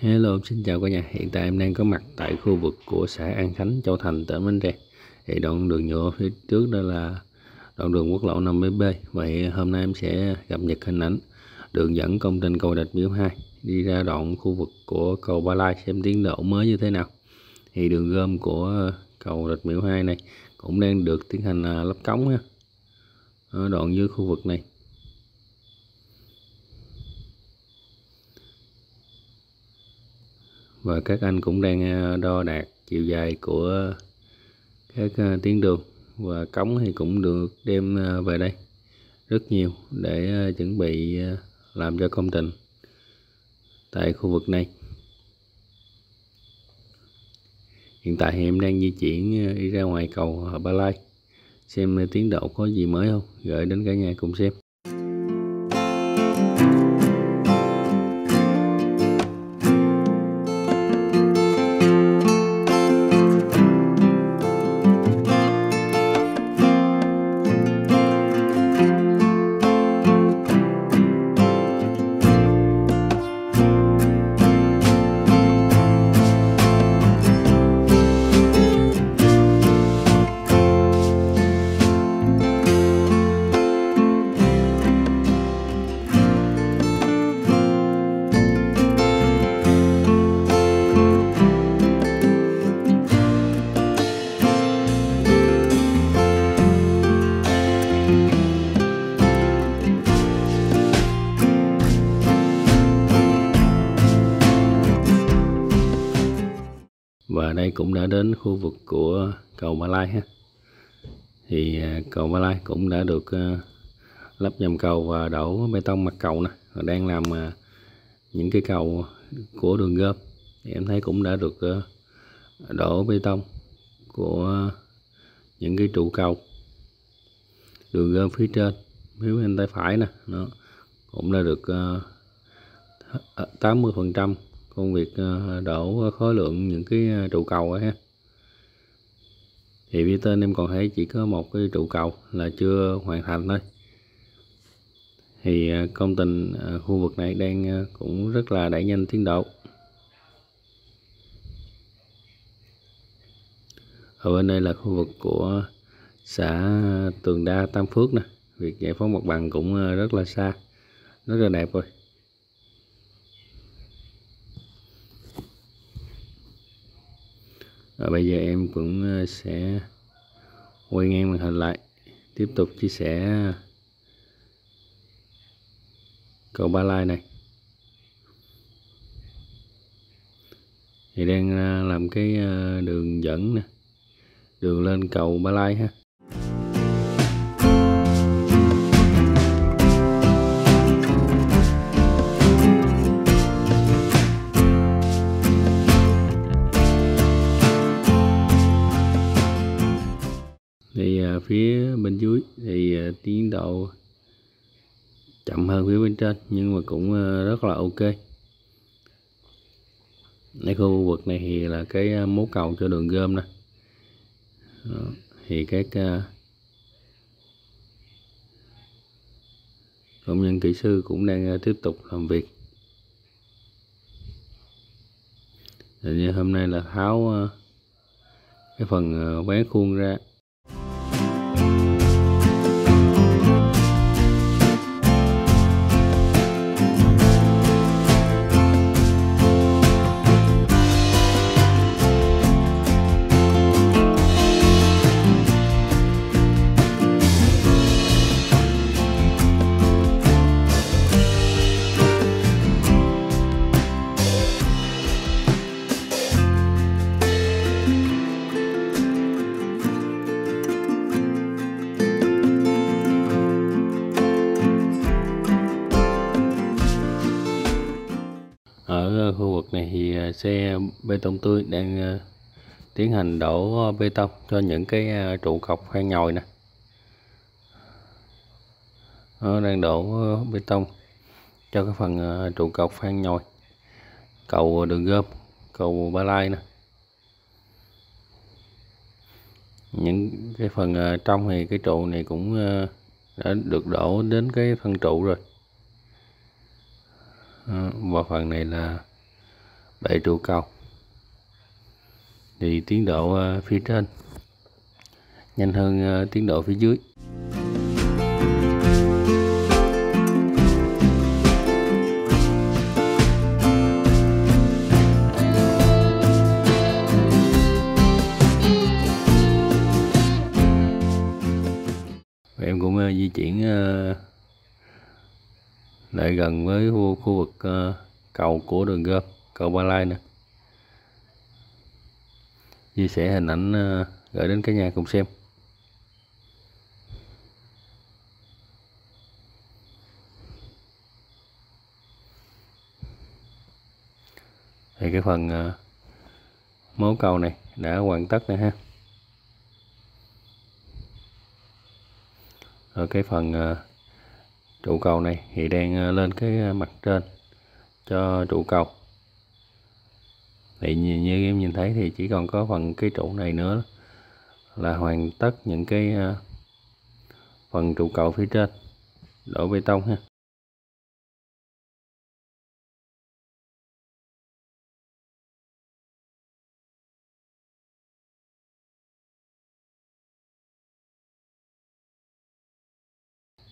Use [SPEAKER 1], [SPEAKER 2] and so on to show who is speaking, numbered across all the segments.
[SPEAKER 1] Hello, xin chào cả nhà. Hiện tại em đang có mặt tại khu vực của xã An Khánh, Châu Thành, tỉnh Bến Tre. Thì đoạn đường nhựa phía trước đó là đoạn đường quốc lộ 5B. Vậy hôm nay em sẽ cập nhật hình ảnh đường dẫn công trình cầu Đạch Miễu 2 đi ra đoạn khu vực của cầu Ba Lai xem tiến độ mới như thế nào. Thì đường gom của cầu Đạch Miễu 2 này cũng đang được tiến hành à, lắp cống ha. Ở đoạn dưới khu vực này và các anh cũng đang ờ, đo đạt chiều dài của các ờ, tuyến đường. Và cống thì cũng được đem ờ, về đây rất nhiều để chuẩn bị làm cho công trình tại khu vực này. Hiện tại thì em đang di chuyển đi ra ngoài cầu Ba Lai xem tiến độ có gì mới không? Gửi đến cả nhà cùng xem. Đây cũng đã đến khu vực của cầu Ba Lai ha. Thì à, cầu Ba Lai cũng đã được à, lắp dầm cầu và đổ bê tông mặt cầu nè. Và đang làm à, những cái cầu của đường gom. Thì em thấy cũng đã được đổ bê tông của những cái trụ cầu. Đường gom phía trên, phía bên tay phải nè. Nó cũng đã được 80 phần trăm công việc ờ, đổ ờ, khối lượng những cái ờ, trụ cầu ấy ha. Thì phía tên em còn thấy chỉ có một cái trụ cầu là chưa hoàn thành thôi. Thì công trình khu vực này đang cũng rất là đẩy nhanh tiến độ. Ở bên đây là khu vực của xã Tường Đa Tam Phước nè. Việc giải phóng mặt bằng cũng rất là xa. Rất là đẹp rồi. Và bây giờ em cũng ờ, sẽ quay ngang màn hình lại, tiếp tục chia sẻ ờ, cầu ba lai này. Thì đang ờ, làm cái đường dẫn nè, đường lên cầu ba lai ha. Phía bên dưới thì ờ, tiến độ chậm hơn phía bên trên, nhưng mà cũng ờ, rất là ok. Nãy khu vực này thì là cái ờ, mố cầu cho đường gom nè. Thì các công nhân kỹ sư cũng đang tiếp tục làm việc. Như hôm nay là tháo cái phần bán khuôn ra. Xe bê tông tươi đang ờ, tiến hành đổ ờ, bê tông cho những cái ờ, trụ cọc khoan nhồi nè. Nó đang đổ bê tông cho cái phần trụ cọc khoan nhồi. Cầu đường gom, cầu ba lai nè. Những cái phần trong thì cái trụ này cũng đã được đổ đến cái phần trụ rồi. Và phần này là bảy trụ cầu. Thì tiến độ ờ, phía trên. Nhanh hơn ờ, tiến độ phía dưới. Và em cũng ờ, di chuyển lại gần với khu, khu vực cầu của đường gom cầu Ba Lai nè. Chia sẻ hình ảnh ờ, gửi đến cả nhà cùng xem. Thì cái phần ờ, mố cầu này đã hoàn tất rồi ha. Ở cái phần ờ, trụ cầu này thì đang lên cái mặt trên cho trụ cầu thì như, như em nhìn thấy thì chỉ còn có phần cái trụ này nữa là hoàn tất những cái ờ, phần trụ cầu phía trên đổ bê tông ha.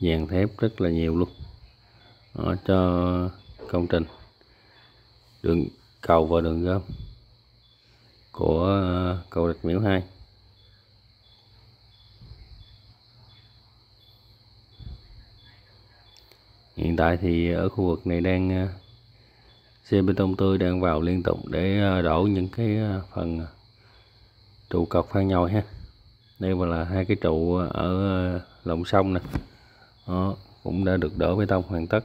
[SPEAKER 1] Dàn thép rất là nhiều luôn Đó, cho công trình. Đường cầu và đường gom của à, cầu Rạch Miễu 2 hiện tại thì ở khu vực này đang à, xe bê tông tươi đang vào liên tục để à, đổ những cái phần trụ cọc phan nhồi ha. Đây mà là hai cái trụ ở lòng sông nè. Cũng đã được đổ bê tông hoàn tất.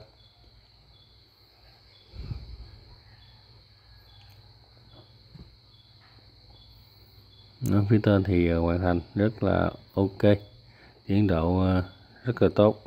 [SPEAKER 1] Nó phía trên thì ờ, hoàn thành rất là ok. Tiến độ ờ, rất là tốt.